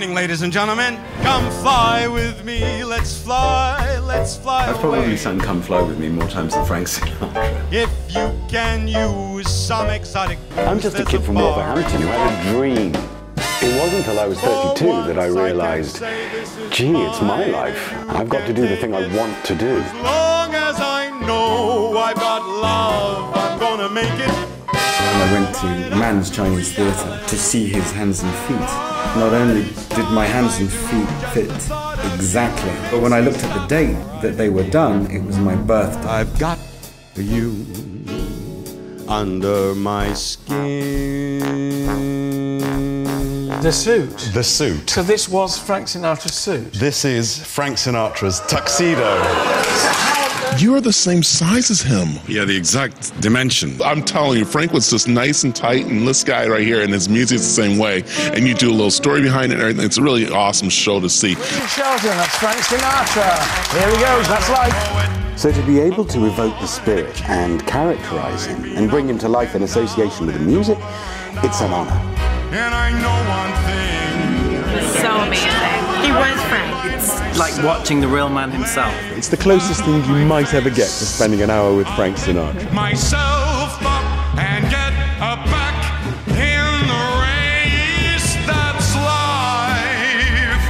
evening, ladies and gentlemen. Come fly with me. Let's fly. Let's fly. I've away. probably sung Come Fly With Me more times than Frank Sinatra. If you can use some exotic. I'm just a kid from Wolverhampton who had a dream. It wasn't until I was 32 that I realized, gee, it's my life. I've got to do the thing I want to do. As long as I know I've got love, I'm gonna make it. And I went to Mann's Chinese Theatre to see his hands and feet. Not only did my hands and feet fit exactly, but when I looked at the date that they were done, it was my birthday. I've got you under my skin. The suit. The suit. So this was Frank Sinatra's suit. This is Frank Sinatra's tuxedo. You're the same size as him. Yeah, the exact dimension. I'm telling you, Frank was just nice and tight, and this guy right here, and his music's the same way. And you do a little story behind it and everything. It's a really awesome show to see. Richard Shelton, that's Frank Sinatra. Here he goes, that's life. So to be able to evoke the spirit and characterize him and bring him to life in association with the music, it's an honor. And I know one thing. so amazing. He was Frank. It's like watching the real man himself. It's the closest thing you might ever get to spending an hour with Frank Sinatra. Myself up and get a back in the race that's life.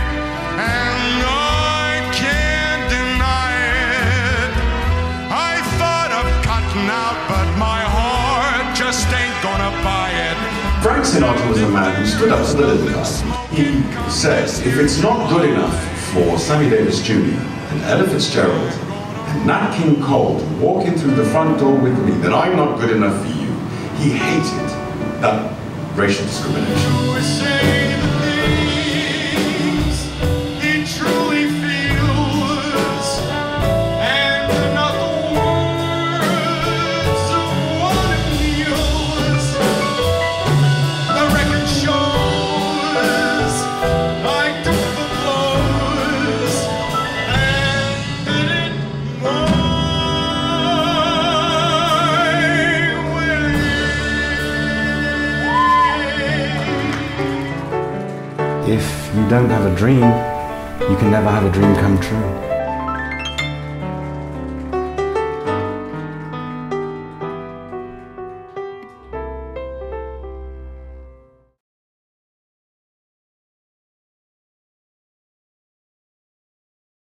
And I can't deny it. I thought of cutting out, but my heart just ain't gonna buy it. Frank Sinatra was the man who stood up to the little guy. He says, if it's not good enough for Sammy Davis Jr. and Ella Fitzgerald and Nat King Cole walking through the front door with me, that I'm not good enough for you. He hated that racial discrimination. If you don't have a dream, you can never have a dream come true.